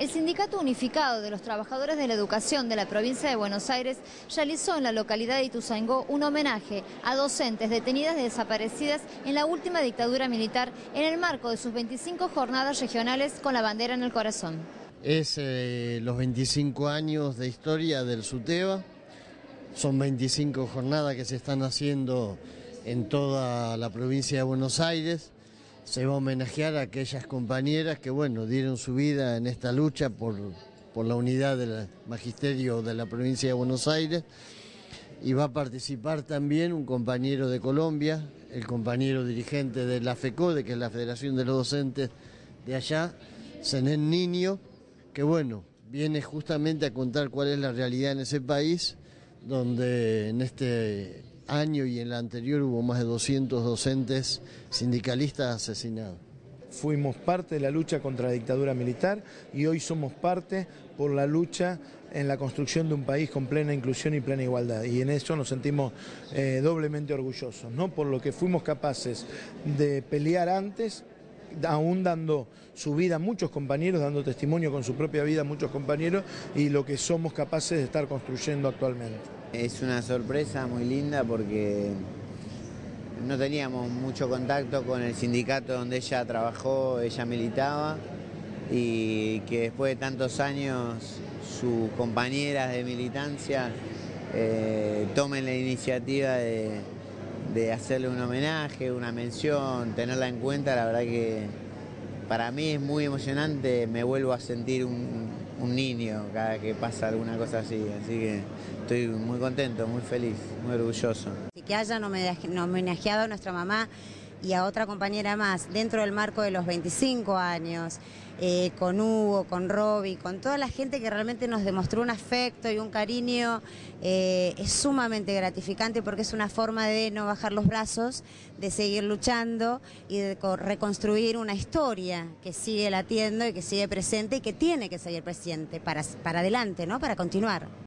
El Sindicato Unificado de los Trabajadores de la Educación de la provincia de Buenos Aires realizó en la localidad de Ituzaingó un homenaje a docentes detenidas y desaparecidas en la última dictadura militar en el marco de sus 25 jornadas regionales con la bandera en el corazón. Es eh, los 25 años de historia del SUTEBA, son 25 jornadas que se están haciendo en toda la provincia de Buenos Aires se va a homenajear a aquellas compañeras que, bueno, dieron su vida en esta lucha por, por la unidad del magisterio de la provincia de Buenos Aires. Y va a participar también un compañero de Colombia, el compañero dirigente de la FECODE, que es la Federación de los Docentes de allá, Zenén Niño, que bueno, viene justamente a contar cuál es la realidad en ese país, donde en este año y en la anterior hubo más de 200 docentes sindicalistas asesinados. Fuimos parte de la lucha contra la dictadura militar y hoy somos parte por la lucha en la construcción de un país con plena inclusión y plena igualdad. Y en eso nos sentimos eh, doblemente orgullosos, ¿no? por lo que fuimos capaces de pelear antes aún dando su vida a muchos compañeros, dando testimonio con su propia vida a muchos compañeros y lo que somos capaces de estar construyendo actualmente. Es una sorpresa muy linda porque no teníamos mucho contacto con el sindicato donde ella trabajó, ella militaba y que después de tantos años sus compañeras de militancia eh, tomen la iniciativa de de hacerle un homenaje, una mención, tenerla en cuenta, la verdad que para mí es muy emocionante, me vuelvo a sentir un, niño cada que pasa alguna cosa así, así que estoy muy contento, muy feliz, muy orgulloso. Y que hayan homenajeado a nuestra mamá y a otra compañera más dentro del marco de los 25 años, eh, con Hugo, con Robbie, con toda la gente que realmente nos demostró un afecto y un cariño, eh, es sumamente gratificante porque es una forma de no bajar los brazos, de seguir luchando y de reconstruir una historia que sigue latiendo y que sigue presente y que tiene que seguir presente para, para adelante, ¿no? para continuar.